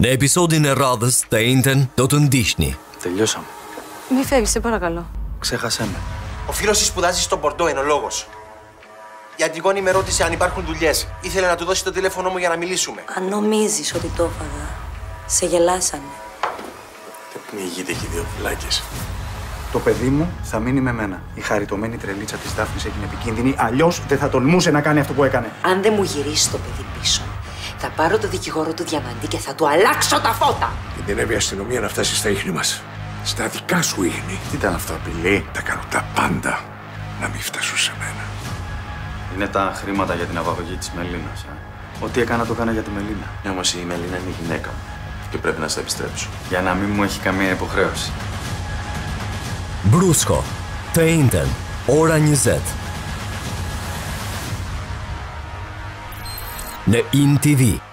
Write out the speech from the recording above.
Në episodin e radhës të enten do të ndihni. Τελειώσαμε. Μη φεύγεις, σε παρακαλώ. Ξέχασέ με. Ο φίλος της σπουδάζεις στο Μπορντό, είναι ο λόγος. Η Αντιγόνη με ρώτησε αν υπάρχουν δουλειές. Ήθελε να του δώσει το τηλέφωνό μου για να μιλήσουμε. Αν νομίζεις ότι το έφαγα, σε γελάσανε. Δεν πνιγείτε και οι δύο φυλάκες. Το παιδί μου θα μείνει με μένα. Η χαριτωμένη τρελίτσα της Δάφνης έγινε επικίνδυνη. Αλλιώς δεν θα τολμούσε να κάνει αυτό που έκανε. Αν δεν μου γυρίσεις το παιδί πίσω, θα πάρω το δικηγόρο του Διαμαντή και θα του αλλάξω τα φώτα. Κινδυνεύει η αστυνομία να φτάσει στα ίχνη μας. Στα δικά σου ίχνη. Τι ήταν αυτό, απειλή; Τα κάνω τα πάντα να μην φτάσουν σε μένα. Είναι τα χρήματα για την απαγωγή της Μελίνας. Ό,τι έκανα το έκανα για τη Μελίνα. Ναι, όμω η Μελίνα είναι γυναίκα μου και πρέπει να στα επιστρέψω. Για να μην μου έχει καμία υποχρέωση. Brusko, të enten, ora 20. në INTV.